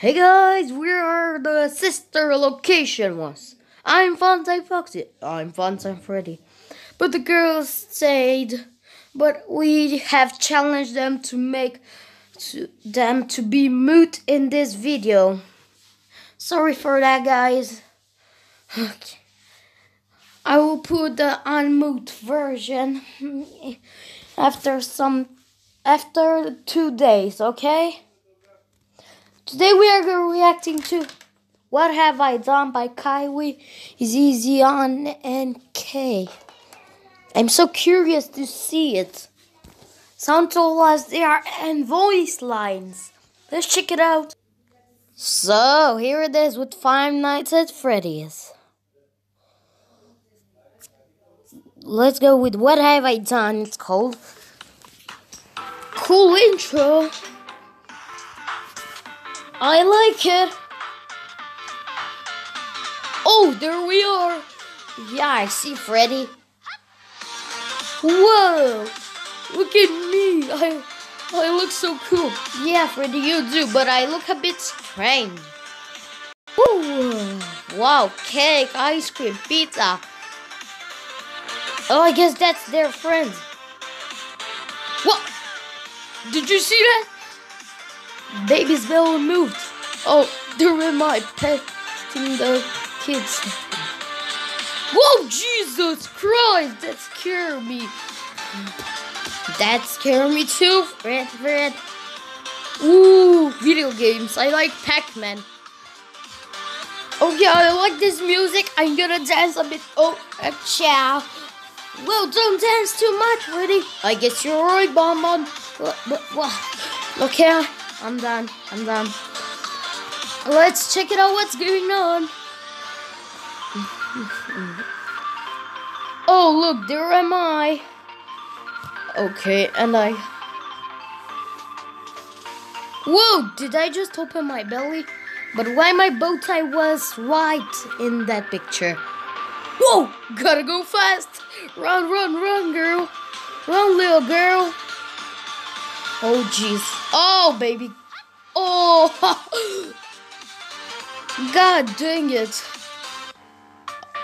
Hey guys, where are the sister location was? I'm Funtime Foxy. I'm Funtime Freddy. But the girls said, but we have challenged them to make to them to be mute in this video. Sorry for that, guys. Okay. I will put the unmute version after some after two days, okay? Today we are reacting to What Have I Done by Kaiwi, Zizian, and K. I'm so curious to see it. Sound told us there are and voice lines. Let's check it out. So here it is with Five Nights at Freddy's. Let's go with What Have I Done? It's called. Cool intro. I like it. Oh, there we are. Yeah, I see Freddy. Whoa! Look at me. I I look so cool. Yeah, Freddy, you do, but I look a bit strange. Ooh. Wow, cake, ice cream, pizza. Oh, I guess that's their friends. What? Did you see that? Baby's bell removed. Oh, there were my petting the kids. Whoa, Jesus Christ, that scared me. That scared me too, Fred, Fred. Ooh, video games. I like Pac-Man. Oh yeah, I like this music. I'm gonna dance a bit. Oh, ciao. Well, don't dance too much, Woody. I guess you're right, Bonbon. Look here. I'm done. I'm done. Let's check it out what's going on. oh, look, there am I. Okay, and I... Whoa, did I just open my belly? But why my bow tie was white in that picture? Whoa, gotta go fast. Run, run, run, girl. Run, little girl. Oh, jeez. Oh, baby. Oh. God dang it.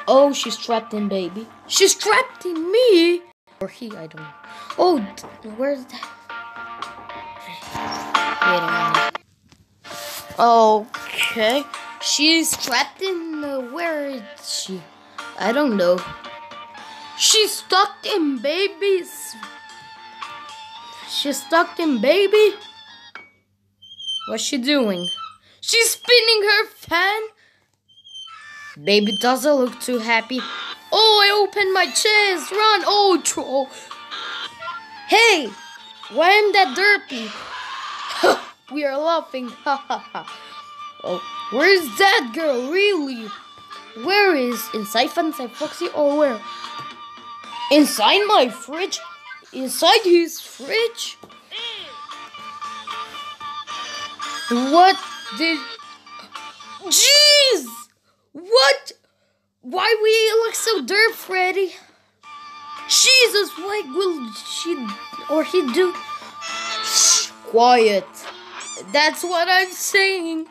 Oh, she's trapped in baby. She's trapped in me. Or he, I don't know. Oh, where's that? Wait a minute. Okay. She's trapped in, uh, where is she? I don't know. She's stuck in babies. She's stuck in baby. What's she doing? She's spinning her fan. Baby doesn't look too happy. Oh, I opened my chest. Run. Oh, troll. Hey, why am that derpy? we are laughing. Oh, where's that girl? Really? Where is inside Funtime Foxy or where? Inside my fridge? Inside his fridge? What did... Jeez! What? Why we look so dirt, Freddy? Jesus, what will she or he do? Shh, quiet. That's what I'm saying.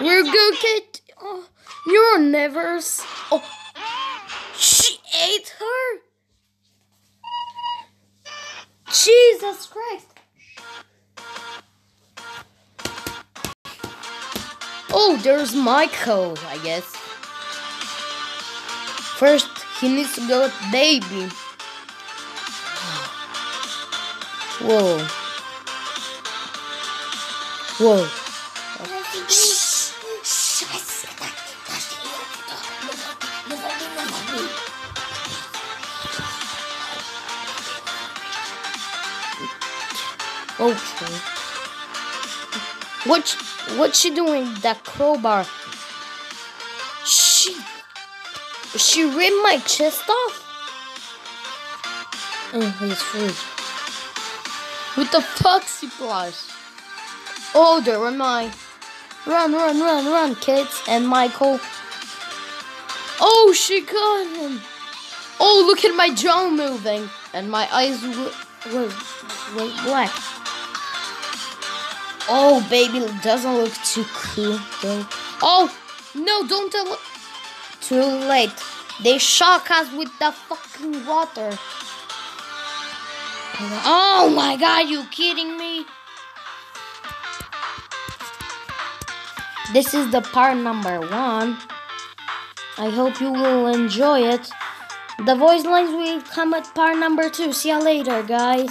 We're gonna get... Oh, you're never... Oh, she ate her? Jesus Christ. Oh, there's Michael, I guess. First, he needs to go with baby. Whoa. Whoa. Okay. What what's she doing? That crowbar. She she ripped my chest off. Oh, he's free. With the foxy plush. Oh, there am I. Run, run, run, run, kids. And Michael. Oh, she got him. Oh, look at my jaw moving. And my eyes were, were, were black. Oh, baby, doesn't look too cool though. Oh, no, don't tell. Too late. They shock us with the fucking water. Oh my god, you kidding me? This is the part number one. I hope you will enjoy it. The voice lines will come at part number two. See you later, guys.